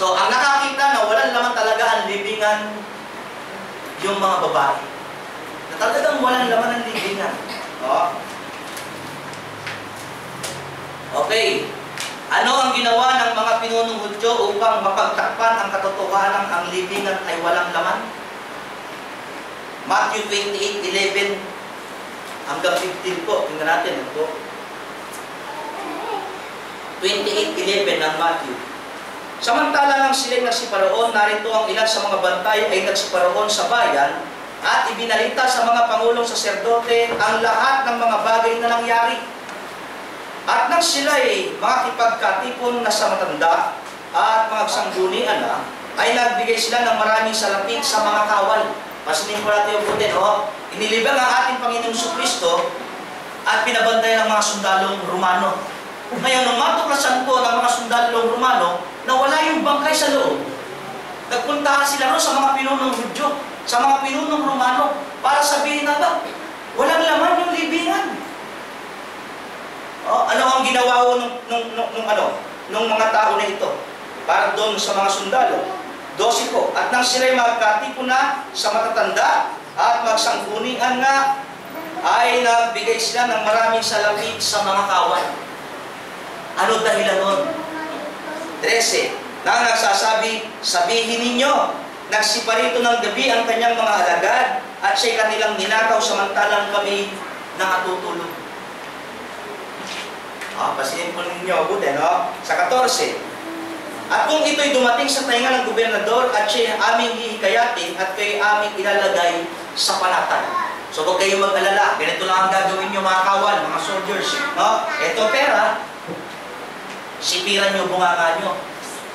So, ang nakakita na walang laman talaga ang libingan yung mga babae. Na talagang walang laman ang libingan. Oh. Okay. Ano ang ginawa ng mga pinunong Hudyo upang mapagtakpan ang katotohanan ang libingan ay walang laman? Matthew 28:11 hanggang 15 po. Tingnan natin ito. 28:11 ng Matthew. Samantala nang sila'y nagsiparoon, narito ang ilan sa mga bantay ay nagsiparoon sa bayan at ibinalita sa mga pangulong saserdote ang lahat ng mga bagay na nangyari. At nang sila'y makakipagkatipon na sa matanda at mga sanggunian na, ay nagbigay sila ng maraming salapit sa mga kawal. Pasinin ko natin yung putin, oh. Inilibang ang ating Panginoong Kristo at pinabantay ng mga sundalong Romano. Ngayon, nung matuklasan ko ng mga sundalong Romano na wala yung bangkay sa loob, nagpuntahan sila ron sa mga pinunong Hudyo, sa mga pinunong Romano, para sabihin na ba, walang laman yung libingan. Oh, ano ang ginawa ko nung, nung, nung, nung, ano, nung mga tao na ito? Para doon sa mga sundalo. 12 po. At nang sila'y magkatipo na sa matatanda at magsangkunian nga, ay nagbigay sila ng maraming salapi sa mga kawan. Ano dahilan nun? 13. Na nagsasabi, sabihin ninyo, nagsiparito ng gabi ang kanyang mga alagad at siya'y kanilang ninakaw samantalang kami nakatutulog. Ah, pasinin po ninyo, buti, no? Sa 14. At kung ito'y dumating sa tainga ng gobernador at siya'y aming hihikayatin at kayo aming ilalagay sa panatan. So huwag kayong mag-alala, ganito lang ang gagawin nyo mga kawal, mga soldiers. No? Ito pera, sipiran nyo bunganga nyo.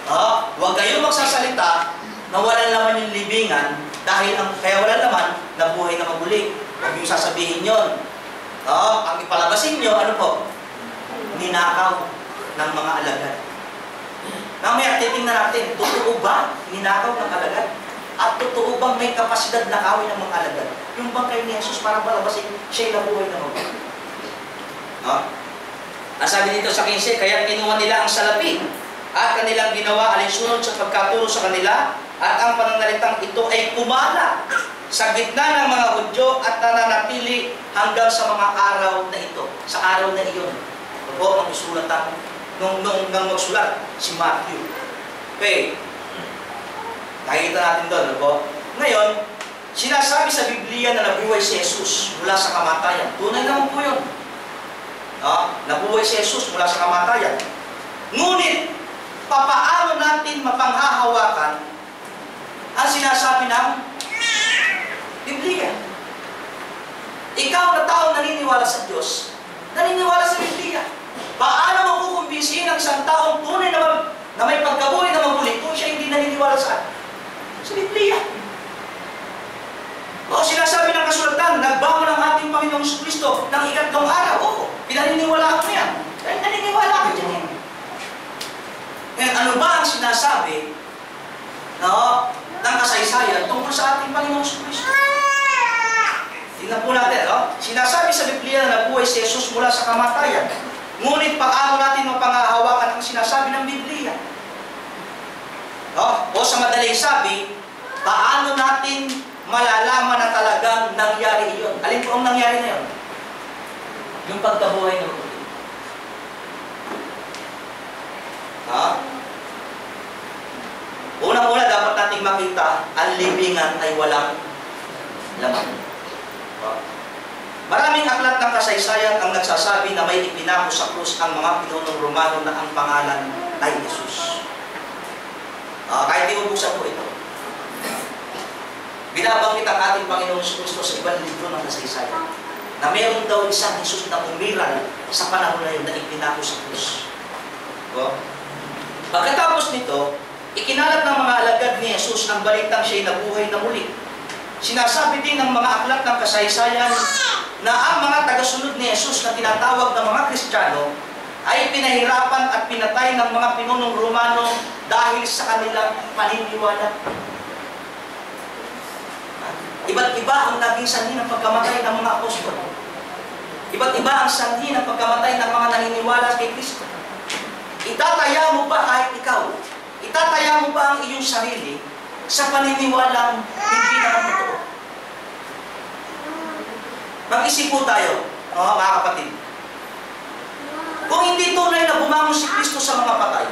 Oh, huwag kayong magsasalita na walang laman yung libingan dahil ang kaya walang laman, nabuhay na maguli. Huwag yung sasabihin yon. Oh, ang ipalabasin nyo, ano po? Ninakaw ng mga alagad. Mamaya titingnan natin, totoo ba ninakaw ng alagad? At totoo bang may kapasidad na kawin ng mga alagad? Yung bangkay ni Jesus para palabasin, siya'y nabuhay na maguli. No? Ang sabi dito sa 15, kaya kinuha nila ang salapi at kanilang ginawa alinsunod sa pagkaturo sa kanila at ang pananalitang ito ay kumala sa gitna ng mga Hudyo at nananatili hanggang sa mga araw na ito, sa araw na iyon. Ito po ang isulatan nung, nung, nung magsulat, si Matthew. Okay. Nakikita natin doon, ano? Ngayon, sinasabi sa Biblia na nabuhay si Jesus mula sa kamatayan. Tunay naman po yun. No? Nabuhay si Jesus mula sa kamatayan. Ngunit, papaano natin mapanghahawakan ang sinasabi ng Biblia? Ikaw na tao naniniwala sa Diyos, naniniwala sa Biblia. Paano mo kukumbinsihin ang isang taong tunay na, na may pagkabuhay na maguli kung siya hindi naniniwala sa sa Biblia? O sinasabi ng kasulatan, nagbangon ang ating Panginoong Kristo ng ikatlong araw. Oo, pinaniniwala ko yan. Dahil naniniwala ko dyan eh. Ngayon, ano ba ang sinasabi no, ng kasaysayan tungkol sa ating Panginoong Kristo? Tingnan po natin, no? Sinasabi sa Biblia na nabuhay si Jesus mula sa kamatayan. Ngunit paano natin mapangahawakan ang sinasabi ng Biblia? No? O sa madaling sabi, paano natin malalaman na talagang nangyari iyon? Alin po ang nangyari na yun? Yung pagkabuhay ng muli. Ha? Unang-una, dapat nating makita, ang libingan ay walang laman. Maraming aklat ng kasaysayan ang nagsasabi na may ipinako sa krus ang mga pinunong Romano na ang pangalan ay Jesus. Uh, kahit di ubuksan po ito. Binabanggit ang ating Panginoong Kristo sa ibang libro ng kasaysayan na meron daw isang Jesus na umiral sa panahon na yun na ipinako sa krus. So, pagkatapos nito, ikinalat ng mga alagad ni Jesus ang balitang siya'y nabuhay na muli. Sinasabi din ng mga aklat ng kasaysayan na ang mga tagasunod ni Jesus na tinatawag ng mga Kristiyano ay pinahirapan at pinatay ng mga pinunong Romano dahil sa kanilang paniniwala. Iba't iba ang naging sanhi ng pagkamatay ng mga apostol. Iba't iba ang sanhi ng pagkamatay ng mga naniniwala kay Kristo. Itataya mo ba kahit ikaw? Itataya mo ba ang iyong sarili sa paniniwalang hindi naman totoo. Mag-isip po tayo, no, mga kapatid. Kung hindi tunay na bumangon si Kristo sa mga patay,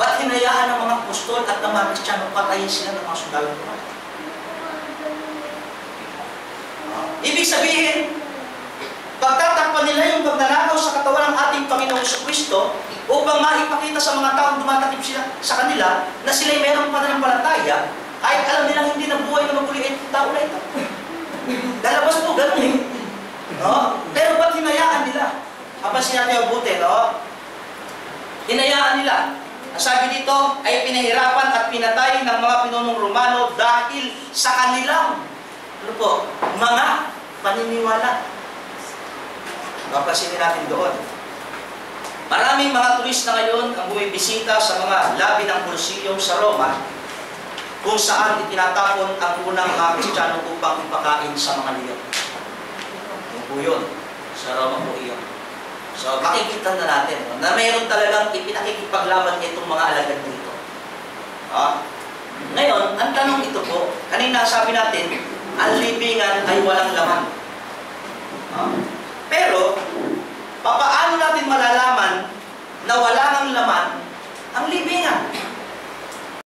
ba't hinayaan ng mga apostol at ng mga Kristiyano patayin sila ng mga sundalo ng Ibig sabihin, pagtatakpan nila yung pagnanakaw sa katawan ng ating Panginoong Kristo upang maipakita sa mga taong dumatakip sila sa kanila na sila'y mayroong pananampalataya kahit alam nilang hindi na buhay na maguli ay tao na ito. Lalabas po, ganun eh. No? Pero ba't hinayaan nila? Kapansin natin yung buti, no? Hinayaan nila. Ang sabi dito ay pinahirapan at pinatay ng mga pinunong Romano dahil sa kanilang ano po, mga paniniwala. Mapansinin natin doon. Maraming mga turista ngayon ang bumibisita sa mga labi ng Colosseum sa Roma kung saan itinatapon ang unang mga Kristiyano upang ipakain sa mga liyon. Yung po yun. Sa Roma po iyon. So, makikita na natin no, na mayroon talagang ipinakikipaglaban itong mga alagad dito. Ah. Ngayon, ang tanong ito po, kanina sabi natin, ang libingan ay walang laman. Ah. Pero, papaano natin malalaman na wala ng laman ang libingan?